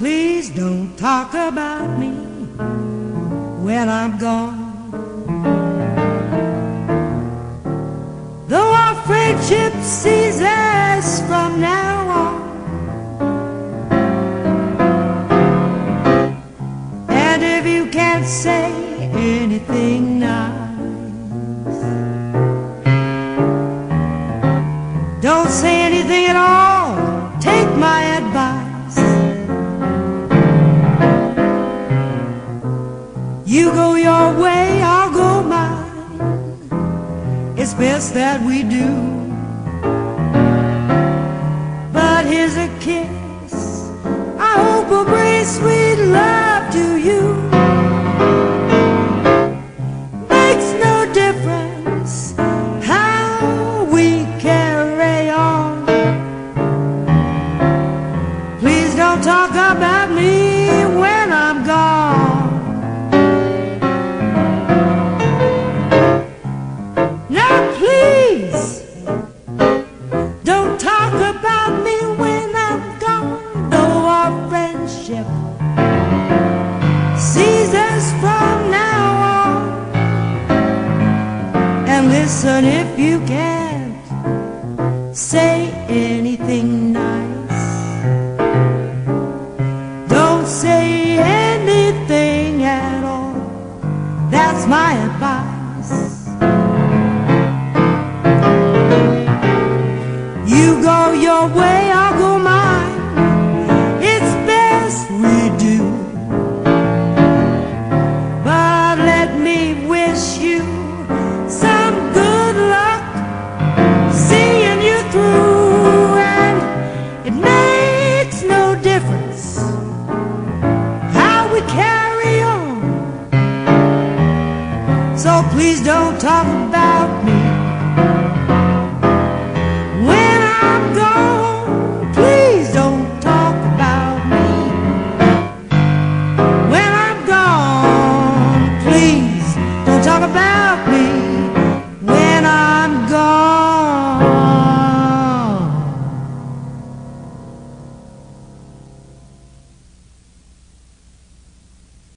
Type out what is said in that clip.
Please don't talk about me when I'm gone. Though our friendship ceases from now on. And if you can't say anything nice, don't say anything at all. Take my advice. You go your way, I'll go mine. It's best that we do. But here's a kiss. I hope will bring sweet love to you. Makes no difference how we carry on. Please don't talk about me when I'm gone. Listen if you can't say anything nice. Don't say anything at all. That's my advice. Your way, I'll go mine. It's best we do. But let me wish you some good luck seeing you through. And it makes no difference how we carry on. So please don't talk about me talk about